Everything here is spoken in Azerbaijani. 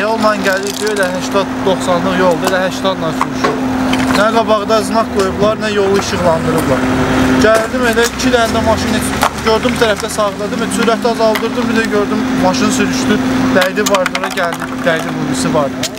Yolla gəlirdi, elə 80-90-lıq yolda, elə 80-la sürüşür. Nə qabaqda znak qoyublar, nə yolu işıqlandırıblar. Gəldim elə iki dənə də maşın gördüm tərəfdə sağladım, e, sürəti azaldırdım, bir də gördüm maşın sürüşdü, dəydi var, gəldi, dəydi bunisi var.